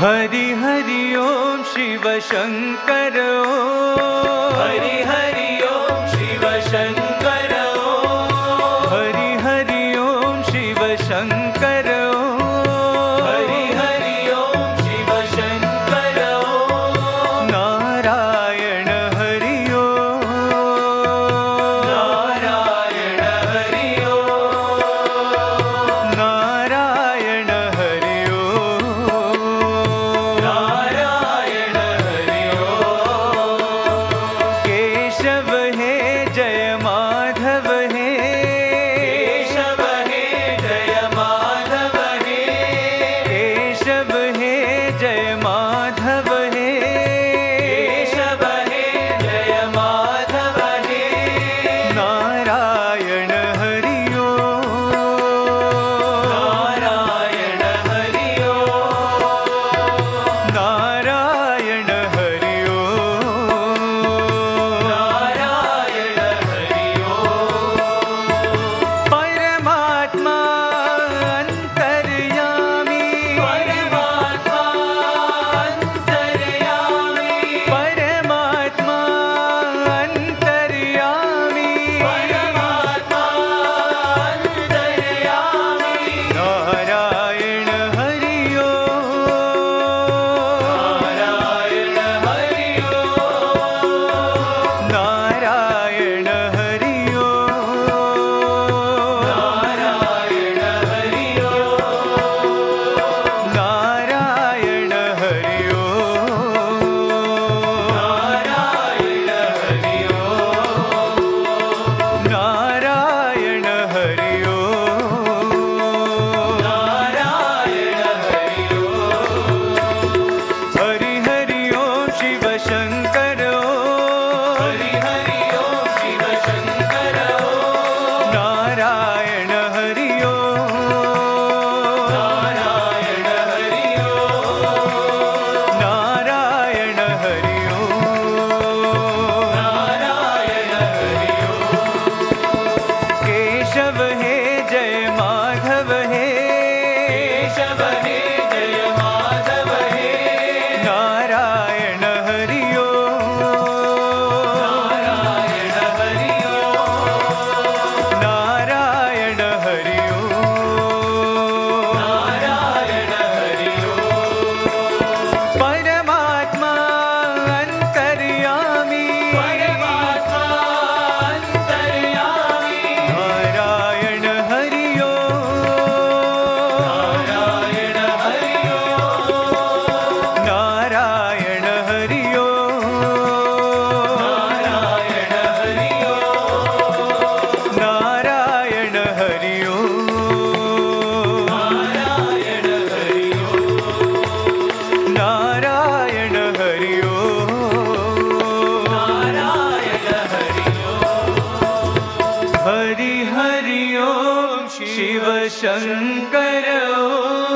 Hari Hari Om शिवशङ्करौ Hari Hari Om Shiv Shankar Hari Hari Om Shankar Jai केशवने Hari Hari Om Shiv Shankar Om